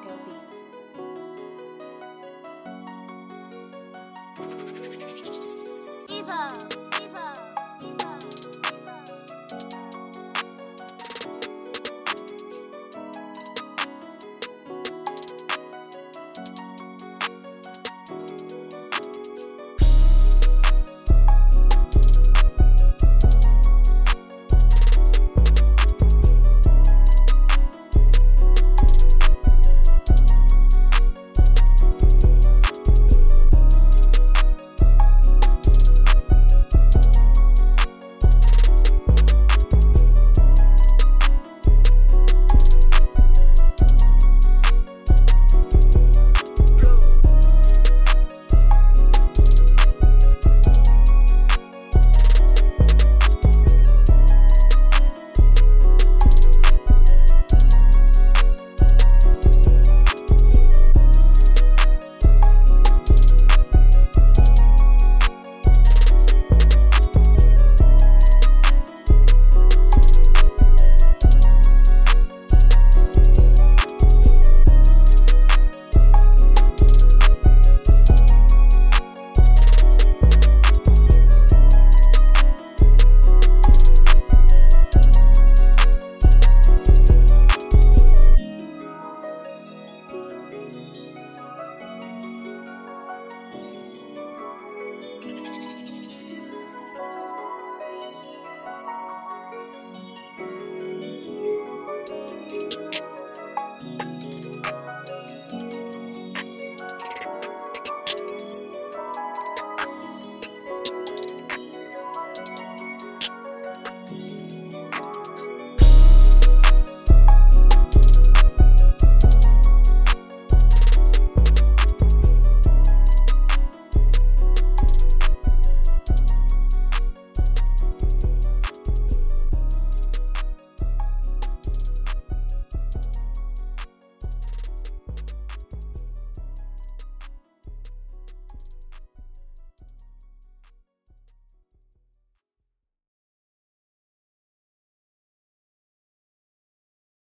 Taco Beats. Evo!